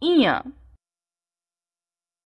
Inha